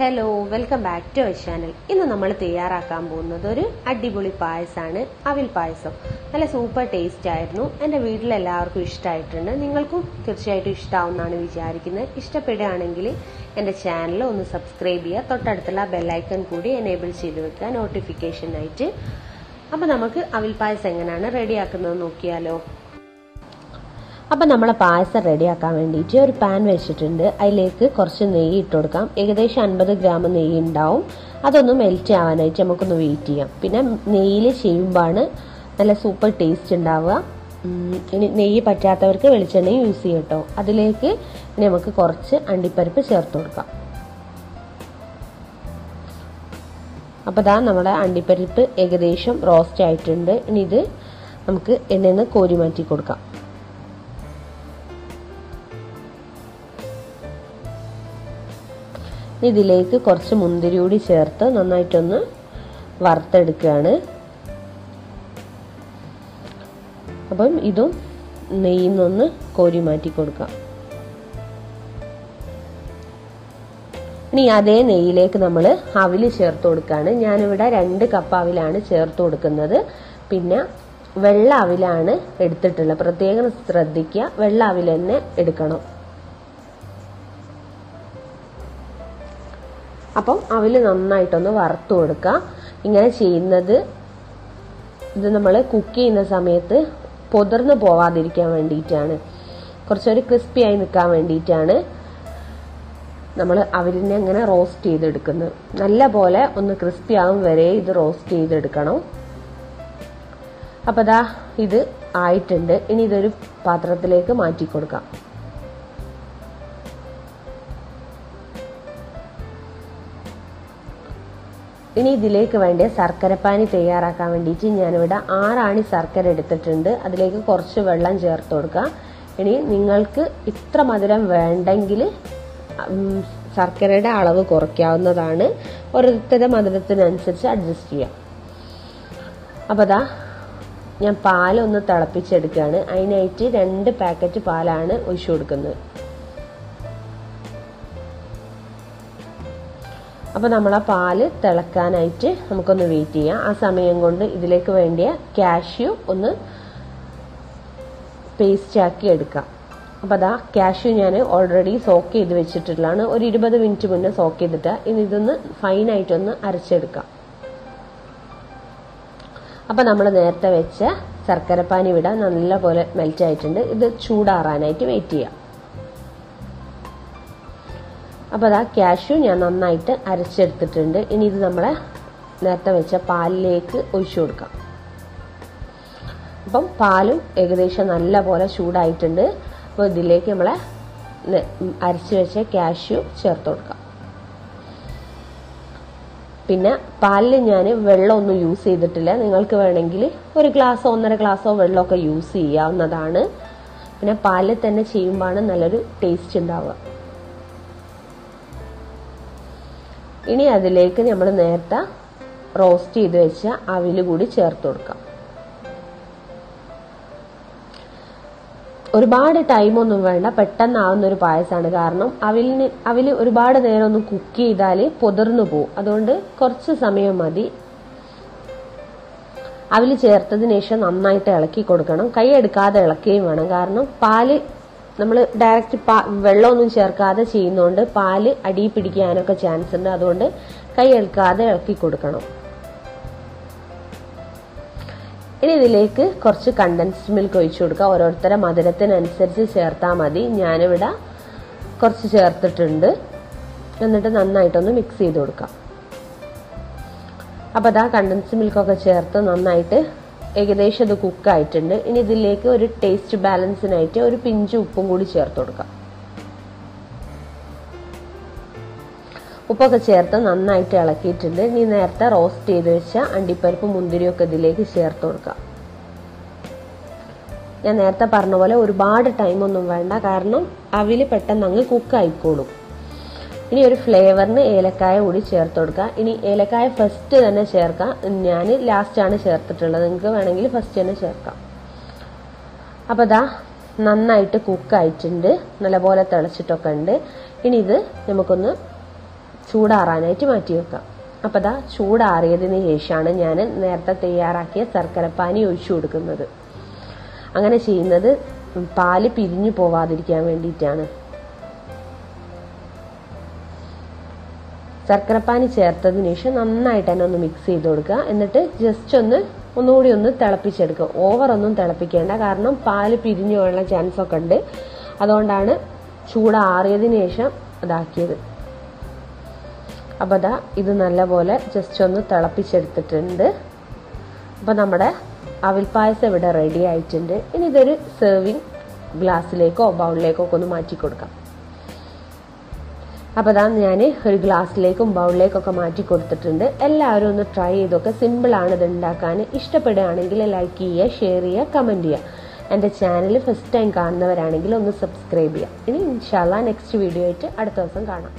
Hello welcome back to our channel ഇന്ന് നമ്മൾ തയ്യാറാക്കാൻ പോകുന്നത് ഒരു അടിപൊളി പായസമാണ് അവിൽ പായസം. നല്ല സൂപ്പർ ടേസ്റ്റ് ആയിരുന്നു. എന്റെ വീട്ടിലെല്ലാവർക്കും ഇഷ്ടമായിട്ടുണ്ട് നിങ്ങൾക്കും തീർച്ചയായിട്ടും ഇഷ്ടമാവുമെന്നാണ് വിചാരിക്കുന്നത്. ഇഷ്ടപ്പെടുകയാണെങ്കിൽ എന്റെ ചാനൽ ഒന്ന് സബ്സ്ക്രൈബ് ചെയ്യുക. തൊട്ടടുത്തുള്ള ബെല്ലൈക്കൺ കൂടി എനേബിൾ ചെയ്ത് വെക്കുക. നോട്ടിഫിക്കേഷനായിട്ട് അപ്പോൾ നമുക്ക് അവിൽ പായസം എങ്ങനെയാണ് റെഡിയാക്കുന്നത് നോക്കിയാലോ. അപ്പം നമ്മൾ പായസം റെഡിയാക്കാൻ വേണ്ടിയിട്ട് ഒരു പാൻ വെച്ചിട്ടുണ്ട്. അതിലേക്ക് കുറച്ച് നെയ്യ് ഇട്ട് കൊടുക്കാം. ഏകദേശം അൻപത് ഗ്രാം നെയ്യ് ഉണ്ടാവും. അതൊന്ന് മെൽറ്റ് ആവാനായിട്ട് നമുക്കൊന്ന് വെയിറ്റ് ചെയ്യാം. പിന്നെ നെയ്യിൽ ചെയ്യുമ്പോഴാണ് നല്ല സൂപ്പർ ടേസ്റ്റ് ഉണ്ടാവുക. ഇനി നെയ്യ് പറ്റാത്തവർക്ക് വെളിച്ചെണ്ണ യൂസ് ചെയ്യും കേട്ടോ. അതിലേക്ക് നമുക്ക് കുറച്ച് അണ്ടിപ്പരിപ്പ് ചേർത്ത് കൊടുക്കാം. അപ്പോൾ ഇതാ നമ്മുടെ അണ്ടിപ്പരിപ്പ് ഏകദേശം റോസ്റ്റ് ആയിട്ടുണ്ട്. ഇനി ഇത് നമുക്ക് എണ്ണ കോരി മാറ്റി കൊടുക്കാം. ഇതിലേക്ക് കുറച്ച് മുന്തിരി കൂടി ചേർത്ത് നന്നായിട്ടൊന്ന് വറുത്തെടുക്കുകയാണ്. അപ്പം ഇതും നെയ്യിൽ നിന്നൊന്ന് കോരി മാറ്റി കൊടുക്കാം. ഇനി അതേ നെയ്യിലേക്ക് നമ്മൾ അവിൽ ചേർത്ത് കൊടുക്കുകയാണ്. ഞാനിവിടെ രണ്ട് കപ്പ് അവിലാണ് ചേർത്ത് കൊടുക്കുന്നത്. പിന്നെ വെള്ള അവിലാണ് എടുത്തിട്ടുള്ളത്. പ്രത്യേകം ശ്രദ്ധിക്കുക. വെള്ള അവിൽ തന്നെ എടുക്കണം. അപ്പം അവൽ നന്നായിട്ടൊന്ന് വറുത്തു കൊടുക്കുക ഇങ്ങനെ ചെയ്യുന്നത് ഇത് നമ്മൾ കുക്ക് ചെയ്യുന്ന സമയത്ത് പൊതിർന്ന് പോവാതിരിക്കാൻ വേണ്ടിയിട്ടാണ്. കുറച്ചൊരു ക്രിസ്പി ആയി നിൽക്കാൻ വേണ്ടിയിട്ടാണ് നമ്മൾ അവരിനെ അങ്ങനെ റോസ്റ്റ് ചെയ്തെടുക്കുന്നത്. നല്ല പോലെ ഒന്ന് ക്രിസ്പി ആകും വരെ ഇത് റോസ്റ്റ് ചെയ്തെടുക്കണം. അപ്പോൾ ദാ ഇത് ആയിട്ടുണ്ട്. ഇനി ഇതൊരു പാത്രത്തിലേക്ക് മാറ്റി കൊടുക്കാം. ഇനി ഇതിലേക്ക് വേണ്ട ശർക്കരപ്പാനി തയ്യാറാക്കാൻ വേണ്ടിയിട്ട് ഞാനിവിടെ ആറാണി ശർക്കര എടുത്തിട്ടുണ്ട്. അതിലേക്ക് കുറച്ച് വെള്ളം ചേർത്ത് കൊടുക്കുക. ഇനി നിങ്ങൾക്ക് ഇത്ര മധുരം വേണ്ടെങ്കിൽ ശർക്കരയുടെ അളവ് കുറയ്ക്കാവുന്നതാണ്. ഓരോരുത്തരുടെ മധുരത്തിനനുസരിച്ച് അഡ്ജസ്റ്റ് ചെയ്യാം. അപ്പോൾ അതാ ഞാൻ പാലൊന്ന് തിളപ്പിച്ചെടുക്കുകയാണ്. അതിനായിട്ട് രണ്ട് പാക്കറ്റ് പാലാണ് ഒഴിച്ചു കൊടുക്കുന്നത്. അപ്പോൾ നമ്മൾ ആ പാൽ തിളക്കാനായിട്ട് നമുക്കൊന്ന് വെയിറ്റ് ചെയ്യാം. ആ സമയം കൊണ്ട് ഇതിലേക്ക് വേണ്ടിയ കാഷ്യൂ ഒന്ന് പേസ്റ്റ് ആക്കി എടുക്കാം. അപ്പോൾ അതാ കാഷ്യൂ ഞാൻ ഓൾറെഡി സോക്ക് ചെയ്ത് വെച്ചിട്ടുള്ളതാണ്. ഒരു ഇരുപത് മിനിറ്റ് മുന്നേ സോക്ക് ചെയ്തിട്ട്. ഇനി ഇതൊന്ന് ഫൈനായിട്ടൊന്ന് അരച്ചെടുക്കാം. അപ്പോൾ നമ്മൾ നേരത്തെ വെച്ച ശർക്കരപ്പാനി വിടാൻ നല്ലപോലെ മെൽറ്റ് ആയിട്ടുണ്ട്. ഇത് ചൂടാറാനായിട്ട് വെയിറ്റ് ചെയ്യാം. അപ്പോൾ അതാ ക്യാഷ്യൂ ഞാൻ നന്നായിട്ട് അരച്ചെടുത്തിട്ടുണ്ട്. ഇനി ഇത് നമ്മളെ നേരത്തെ വെച്ച പാലിലേക്ക് ഒഴിച്ചു കൊടുക്കാം. അപ്പം പാലും ഏകദേശം നല്ല പോലെ ചൂടായിട്ടുണ്ട്. അപ്പോൾ ഇതിലേക്ക് നമ്മളെ അരച്ച് വെച്ച ക്യാഷ്യൂ ചേർത്ത് കൊടുക്കാം. പിന്നെ പാലിൽ ഞാൻ വെള്ളമൊന്നും യൂസ് ചെയ്തിട്ടില്ല. നിങ്ങൾക്ക് വേണമെങ്കിൽ ഒരു ഗ്ലാസ്സോ ഒന്നര ഗ്ലാസ്സോ വെള്ളമൊക്കെ യൂസ് ചെയ്യാവുന്നതാണ്. പിന്നെ പാലിൽ തന്നെ ചെയ്യുമ്പോഴാണ് നല്ലൊരു ടേസ്റ്റ് ഉണ്ടാവുക. ഇനി അതിലേക്ക് നമ്മൾ നേരത്തെ റോസ്റ്റ് ചെയ്ത് വെച്ച അവിൽ കൂടി ചേർത്ത് കൊടുക്കാം. ഒരുപാട് ടൈമൊന്നും വേണ്ട പെട്ടെന്ന് ആവുന്ന ഒരു പായസമാണ് കാരണം അവിലിന് അവിൽ ഒരുപാട് നേരം ഒന്ന് കുക്ക് ചെയ്താൽ പൊതിർന്നു പോകും അതുകൊണ്ട് കുറച്ച് സമയം മതി. അവിൽ ചേർത്തതിന് ശേഷം നന്നായിട്ട് ഇളക്കി കൊടുക്കണം. കൈ എടുക്കാതെ ഇളക്കുകയും വേണം. കാരണം പാൽ നമ്മൾ ഡയറക്റ്റ് വെള്ളമൊന്നും ചേർക്കാതെ ചെയ്യുന്നതുകൊണ്ട് പാൽ അടി പിടിക്കാനൊക്കെ ചാൻസ് ഉണ്ട്. അതുകൊണ്ട് കൈ എടുക്കാതെ ഇളക്കി കൊടുക്കണം. ഇനി ഇതിലേക്ക് കുറച്ച് കണ്ടൻസ്ഡ് മിൽക്ക് ഒഴിച്ചു കൊടുക്കുക. ഓരോരുത്തരെ മധുരത്തിനനുസരിച്ച് ചേർത്താൽ മതി. ഞാനിവിടെ കുറച്ച് ചേർത്തിട്ടുണ്ട്. എന്നിട്ട് നന്നായിട്ടൊന്ന് മിക്സ് ചെയ്ത് കൊടുക്കാം. അപ്പോൾ അതാ കണ്ടൻസ് മിൽക്കൊക്കെ ചേർത്ത് നന്നായിട്ട് ഏകദേശം അത് കുക്കായിട്ടുണ്ട് ഇനി ഇതിലേക്ക് ഒരു ടേസ്റ്റ് ബാലൻസിനായിട്ട് ഒരു പിഞ്ച് ഉപ്പും കൂടി ചേർത്ത് കൊടുക്കാം. ഉപ്പൊക്കെ ചേർത്ത് നന്നായിട്ട് ഇളക്കിയിട്ടുണ്ട്. ഇനി നേരത്തെ റോസ്റ്റ് ചെയ്ത് വെച്ച അണ്ടിപ്പരിപ്പ് മുന്തിരിയൊക്കെ ഇതിലേക്ക് ചേർത്ത് കൊടുക്കാം. ഞാൻ നേരത്തെ പറഞ്ഞ പോലെ ഒരുപാട് ടൈമൊന്നും വേണ്ട. കാരണം അവിൽ പെട്ടെന്ന് അങ്ങ് കുക്കായിക്കോളും ഇനി ഒരു ഫ്ലേവറിന് ഏലക്കായ കൂടി ചേർത്ത് കൊടുക്കാം. ഇനി ഏലക്കായ ഫസ്റ്റ് തന്നെ ചേർക്കാം. ഞാൻ ലാസ്റ്റാണ് ചേർത്തിട്ടുള്ളത്. നിങ്ങൾക്ക് വേണമെങ്കിൽ ഫസ്റ്റ് തന്നെ ചേർക്കാം. അപ്പോൾ ഇതാ നന്നായിട്ട് കുക്കായിട്ടുണ്ട് നല്ലപോലെ തിളച്ചിട്ടൊക്കെ ഉണ്ട്. ഇനി ഇത് നമുക്കൊന്ന് ചൂടാറാനായിട്ട് മാറ്റി വെക്കാം. അപ്പോൾ ദാ ചൂടാറിയതിന് ശേഷമാണ് ഞാൻ നേരത്തെ തയ്യാറാക്കിയ ശർക്കരപ്പാനി ഒഴിച്ചു കൊടുക്കുന്നത്. അങ്ങനെ ചെയ്യുന്നത് പാൽ പിരിഞ്ഞു പോവാതിരിക്കാൻ വേണ്ടിയിട്ടാണ്. ശർക്കരപ്പാനി ചേർത്തതിന് ശേഷം നന്നായിട്ട് തന്നെ ഒന്ന് മിക്സ് ചെയ്ത് കൊടുക്കുക. എന്നിട്ട് ജസ്റ്റ് ഒന്ന് ഒന്നുകൂടി ഒന്ന് തിളപ്പിച്ചെടുക്കുക. ഓവർ ഒന്നും തിളപ്പിക്കേണ്ട. കാരണം പാൽ പിരിഞ്ഞു പോകാനുള്ള ചാൻസ് ഒക്കെ ഉണ്ട്. അതുകൊണ്ടാണ് ചൂടാറിയതിന് ശേഷം ഇതാക്കിയത്. അപ്പോൾ അതാ ഇത് നല്ലപോലെ ജസ്റ്റ് ഒന്ന് തിളപ്പിച്ചെടുത്തിട്ടുണ്ട്. അപ്പോൾ നമ്മുടെ അവിൽപ്പായസം ഇവിടെ റെഡി ആയിട്ടുണ്ട്. ഇനി ഇതൊരു സെർവിങ് ഗ്ലാസ്സിലേക്കോ ബൗളിലേക്കോ ഒക്കെ ഒന്ന് മാറ്റി കൊടുക്കാം. അപ്പോൾ അതാണ് ഞാൻ ഒരു ഗ്ലാസ്സിലേക്കും ബൗളിലേക്കൊക്കെ മാറ്റി കൊടുത്തിട്ടുണ്ട്. എല്ലാവരും ഒന്ന് ട്രൈ ചെയ്തൊക്കെ സിമ്പിളാണ് ഇത് ഉണ്ടാക്കാൻ. ഇഷ്ടപ്പെടുകയാണെങ്കിൽ ലൈക്ക് ചെയ്യുക ഷെയർ ചെയ്യുക കമന്റ് ചെയ്യുക. എന്റെ ചാനൽ ഫസ്റ്റ് ടൈം കാണുന്നവരാണെങ്കിൽ ഒന്ന് സബ്സ്ക്രൈബ് ചെയ്യുക. ഇനി ഇൻഷാല്ല നെക്സ്റ്റ് വീഡിയോ ആയിട്ട് അടുത്ത ദിവസം കാണാം.